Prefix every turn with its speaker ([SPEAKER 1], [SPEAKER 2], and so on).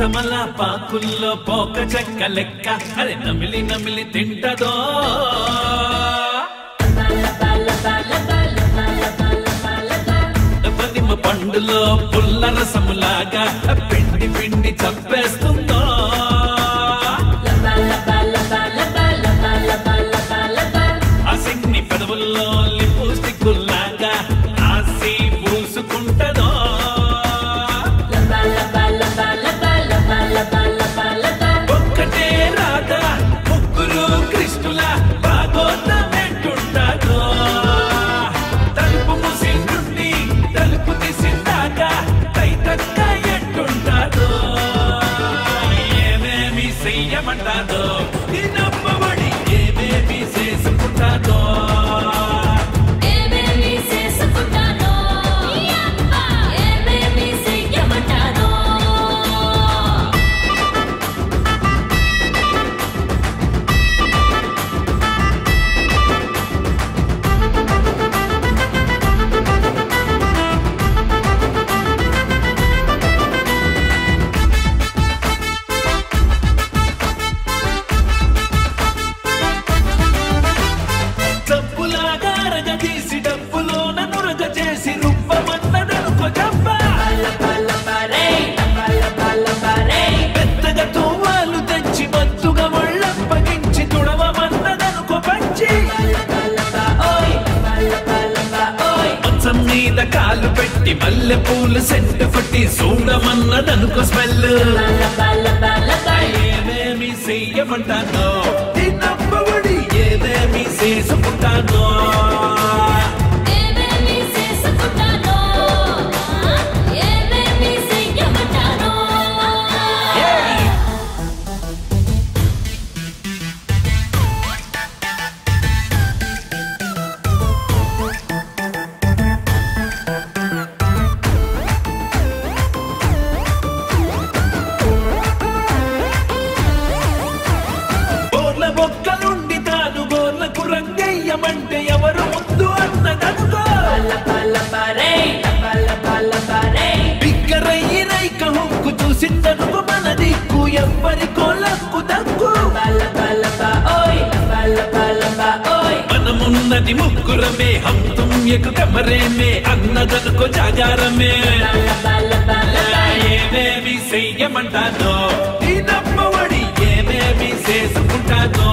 [SPEAKER 1] తమల పాకుల్లో పోక చెక్క లెక్క. అరే నమిలి నమిలి తింటదో. పండులో పుల్ల రసములాగా పిండి పిండి చంపేస్తుందో. ఏమేమి కాలు పెట్టి మల్లె పూలు సెంటు పట్టి చూడమన్నదనుకో స్మెల్. ఏమేమి చెయ్యమంటానో? ప్రతి ముగ్గురమే హంతుం తుమ్ కమరేమే అన్న దొరకు జాగారమే. ఏమేమి చెయ్యమంటానో నీ నమ్మవడి ఏమేమి చేసుకుంటానో